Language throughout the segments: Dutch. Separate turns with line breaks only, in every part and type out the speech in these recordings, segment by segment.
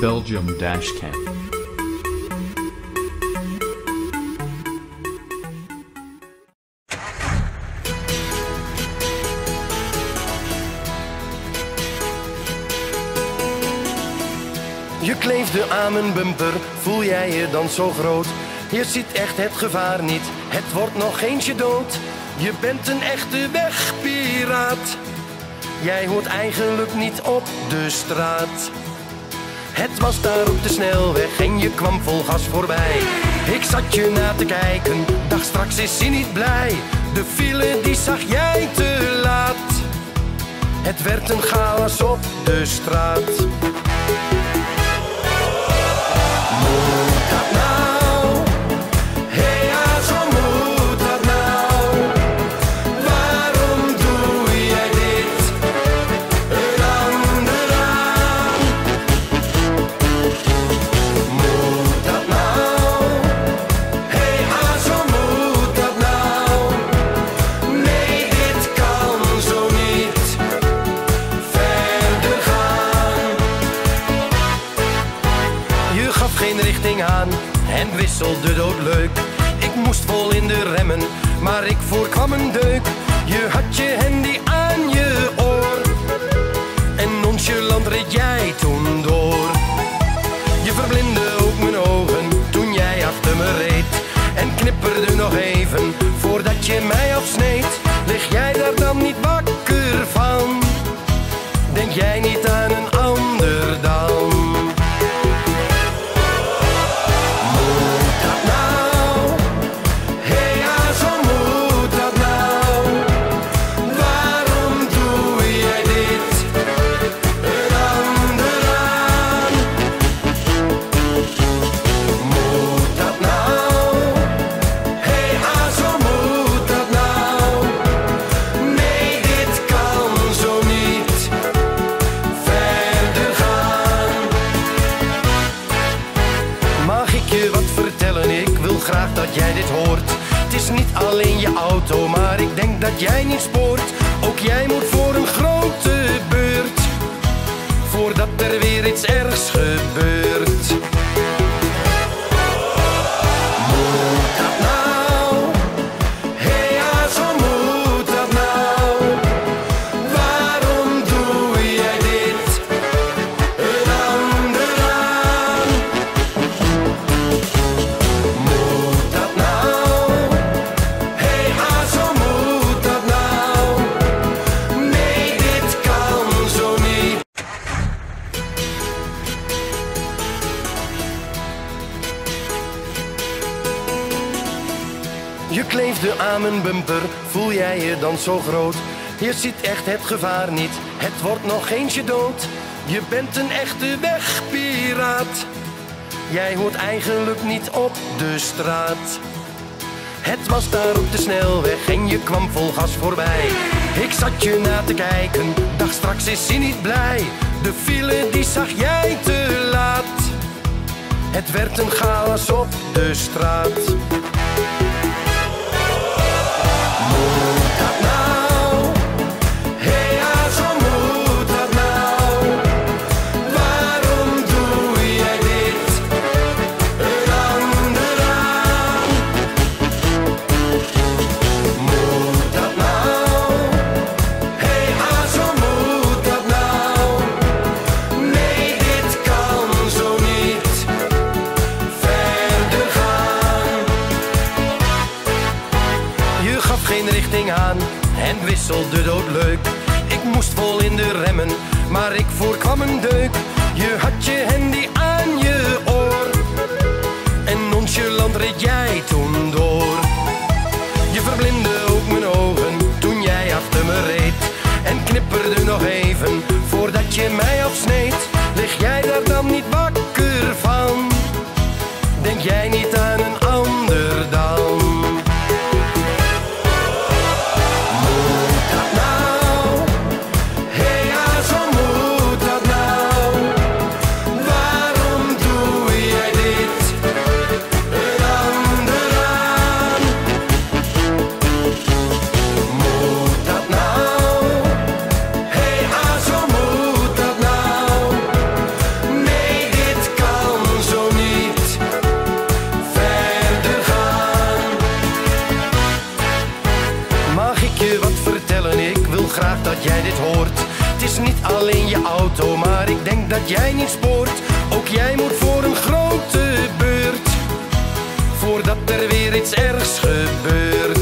Belgium Dashcam.
Je kleefde aan mijn bumper, voel jij je dan zo groot? Je ziet echt het gevaar niet, het wordt nog eentje dood. Je bent een echte wegpiraat. Jij hoort eigenlijk niet op de straat. Het was daar op de snelweg en je kwam vol gas voorbij. Ik zat je na te kijken, dacht straks is hij niet blij. De file die zag jij te laat. Het werd een chaos op de straat. Maar ik voorkwam een deuk. Je had je handy aan je oor en nonchalant reed jij toen door. Je verblindde ook mijn ogen toen jij achter me reed. En knipperde nog even voordat je mij afsneed. Lig jij daar dan niet wakker van? Denk jij niet graag dat jij dit hoort. Het is niet alleen je auto, maar ik denk dat jij niet spoort. Ook jij moet voor een grote beurt. Voordat er weer iets ergs gebeurt. Aan bumper, voel jij je dan zo groot? Je ziet echt het gevaar niet, het wordt nog eentje dood. Je bent een echte wegpiraat. Jij hoort eigenlijk niet op de straat. Het was daar op de snelweg en je kwam vol gas voorbij. Ik zat je na te kijken, dacht straks is hij niet blij. De file die zag jij te laat. Het werd een chaos op de straat. En wisselde doodleuk. Ik moest vol in de remmen, maar ik voorkwam een deuk. Je had je handy aan je oor en nonchalant reed jij toen in je auto, maar ik denk dat jij niet spoort. Ook jij moet voor een grote beurt, voordat er weer iets ergs gebeurt.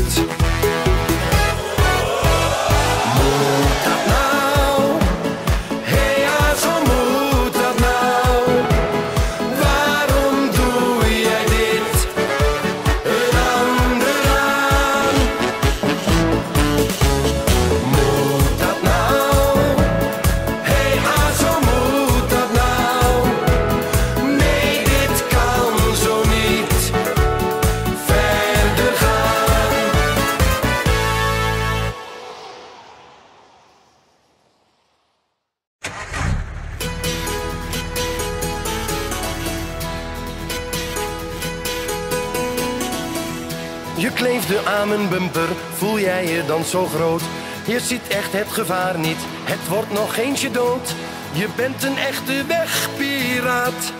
Je kleefde aan mijn bumper, voel jij je dan zo groot? Je ziet echt het gevaar niet, het wordt nog eentje dood. Je bent een echte wegpiraat.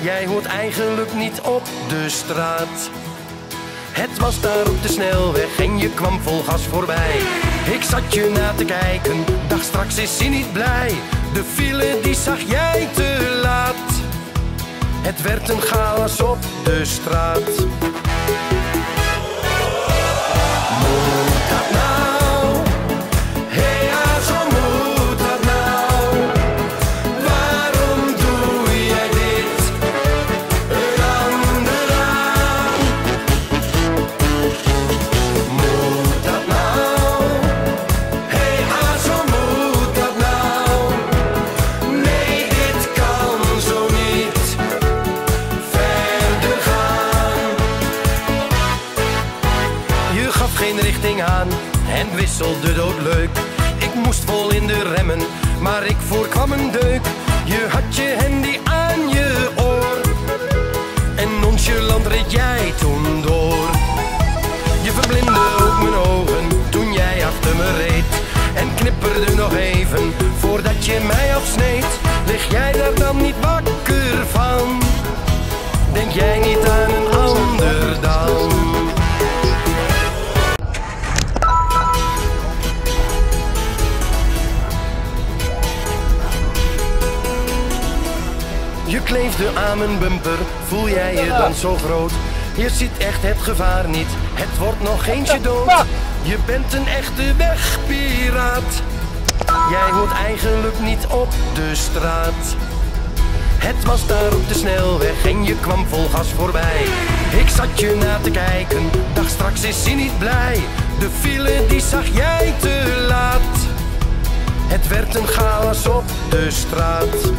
Jij hoort eigenlijk niet op de straat. Het was daar op de snelweg en je kwam vol gas voorbij. Ik zat je na te kijken, dacht straks is hij niet blij. De file die zag jij te laat. Het werd een chaos op de straat. En wisselde doodleuk. Ik moest vol in de remmen, maar ik voorkwam een deuk. Je had je handy aan je oor en nonchalant reed jij toen door. Je verblindde ook mijn ogen toen jij achter me reed. En knipperde nog even voordat je mij afsneed. Lig jij daar dan niet mijn bumper, voel jij je dan zo groot? Je ziet echt het gevaar niet, het wordt nog eentje dood. Je bent een echte wegpiraat. Jij hoort eigenlijk niet op de straat. Het was daar op de snelweg en je kwam vol gas voorbij. Ik zat je na te kijken, dacht straks is hij niet blij. De file die zag jij te laat. Het werd een chaos op de straat.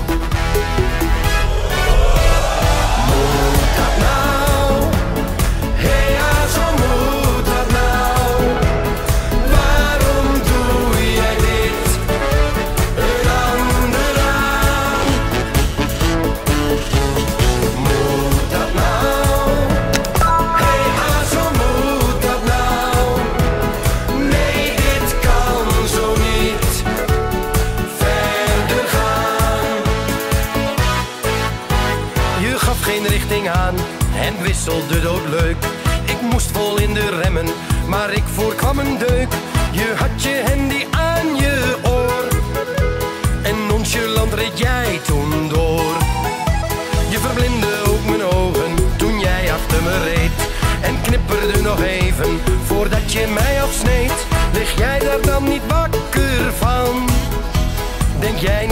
En wisselde doodleuk. Ik moest vol in de remmen, maar ik voorkwam een deuk. Je had je handy aan je oor en nonchalant reed jij toen door. Je verblindde ook mijn ogen toen jij achter me reed. En knipperde nog even voordat je mij afsneed. Lig jij daar dan niet wakker van? Denk jij